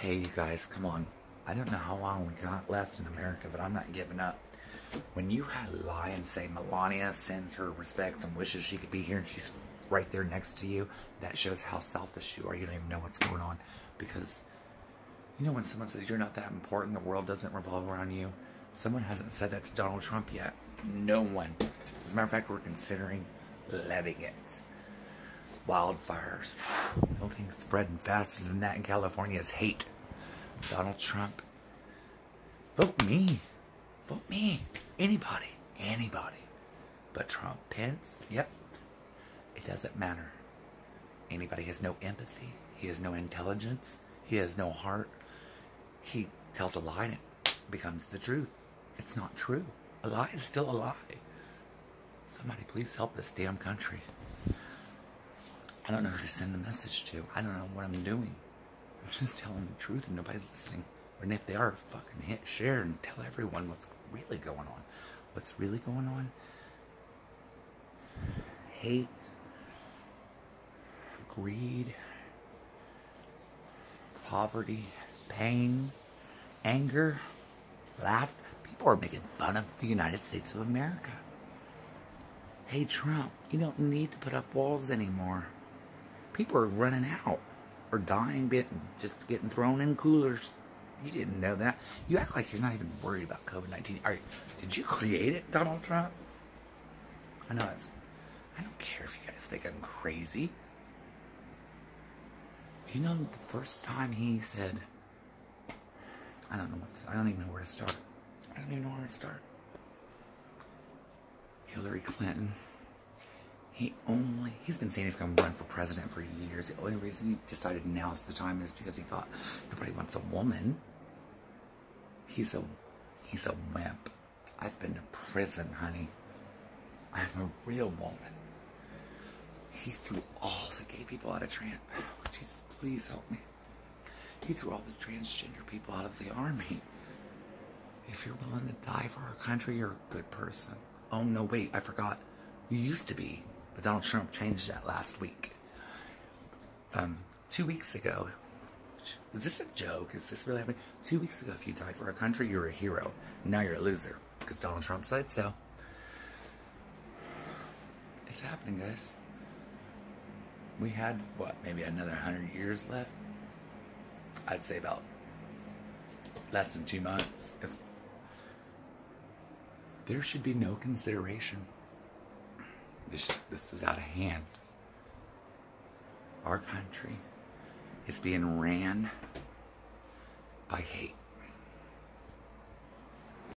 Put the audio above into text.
Hey, you guys, come on. I don't know how long we got left in America, but I'm not giving up. When you lie and say Melania sends her respects and wishes she could be here and she's right there next to you, that shows how selfish you are. You don't even know what's going on. Because, you know, when someone says you're not that important, the world doesn't revolve around you, someone hasn't said that to Donald Trump yet. No one. As a matter of fact, we're considering letting it. Wildfires. The only thing spreading faster than that in California is hate. Donald Trump. Vote me. Vote me. Anybody. Anybody. But Trump. Pence. Yep. It doesn't matter. Anybody has no empathy. He has no intelligence. He has no heart. He tells a lie and it becomes the truth. It's not true. A lie is still a lie. Somebody please help this damn country. I don't know who to send the message to. I don't know what I'm doing. I'm just telling the truth and nobody's listening. And if they are, fucking hit share and tell everyone what's really going on. What's really going on? Hate, greed, poverty, pain, anger, laugh. People are making fun of the United States of America. Hey, Trump, you don't need to put up walls anymore. People are running out or dying, just getting thrown in coolers. You didn't know that. You act like you're not even worried about COVID 19. Did you create it, Donald Trump? I know it's. I don't care if you guys think I'm crazy. Do you know the first time he said, I don't know what to, I don't even know where to start. I don't even know where to start. Hillary Clinton. He only, he's been saying he's going to run for president for years. The only reason he decided now's the time is because he thought nobody wants a woman. He's a, he's a wimp. I've been to prison, honey. I'm a real woman. He threw all the gay people out of trans. Oh, Jesus, please help me. He threw all the transgender people out of the army. If you're willing to die for our country, you're a good person. Oh, no, wait, I forgot. You used to be. But Donald Trump changed that last week. Um, two weeks ago, is this a joke? Is this really happening? Two weeks ago, if you died for our country, you're a hero. Now you're a loser. Because Donald Trump said so. It's happening, guys. We had, what, maybe another 100 years left? I'd say about less than two months. If There should be no consideration this, this is out of hand. Our country is being ran by hate.